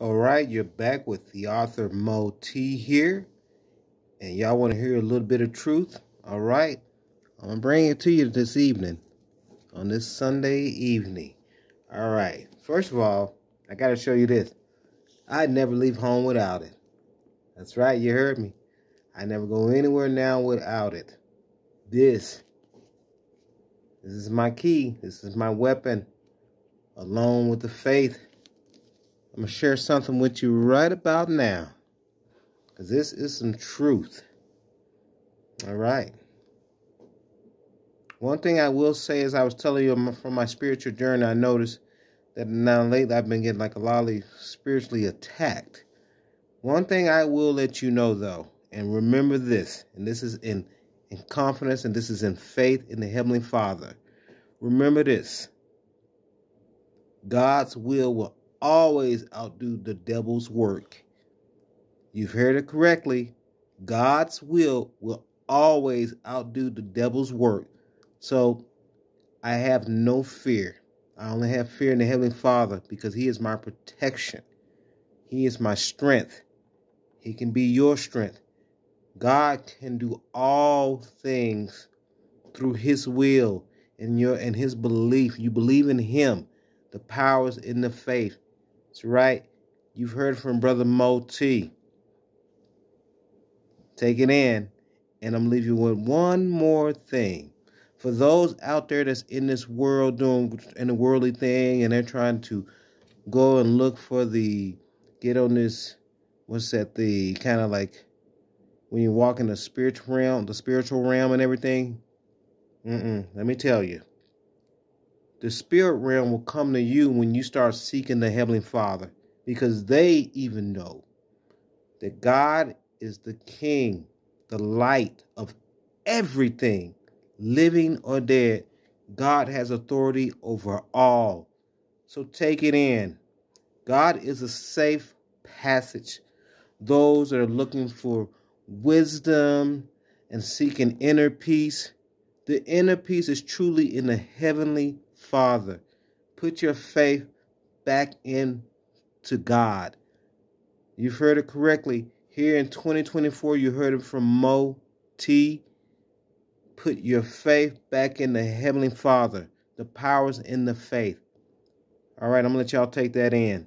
All right, you're back with the author Mo T here. And y'all want to hear a little bit of truth? All right, I'm going to bring it to you this evening on this Sunday evening. All right, first of all, I got to show you this. I'd never leave home without it. That's right, you heard me. I never go anywhere now without it. This, this is my key. This is my weapon, along with the faith I'm going to share something with you right about now. Because this is some truth. All right. One thing I will say is I was telling you from my spiritual journey, I noticed that now lately I've been getting like a lot of spiritually attacked. One thing I will let you know though, and remember this, and this is in, in confidence and this is in faith in the Heavenly Father. Remember this. God's will will always outdo the devil's work. You've heard it correctly. God's will will always outdo the devil's work. So I have no fear. I only have fear in the Heavenly Father because He is my protection. He is my strength. He can be your strength. God can do all things through His will and your and His belief. You believe in Him. The powers in the faith. That's right. You've heard from Brother Mo T. Take it in. And I'm leaving you with one more thing. For those out there that's in this world doing in a worldly thing and they're trying to go and look for the get on this what's that the kind of like when you walk in the spiritual realm, the spiritual realm and everything. Mm-mm, let me tell you the spirit realm will come to you when you start seeking the Heavenly Father because they even know that God is the King, the light of everything, living or dead. God has authority over all. So take it in. God is a safe passage. Those that are looking for wisdom and seeking inner peace, the inner peace is truly in the heavenly Father. Put your faith back in to God. You've heard it correctly. Here in 2024, you heard it from Mo T. Put your faith back in the Heavenly Father. The powers in the faith. All right, I'm going to let y'all take that in.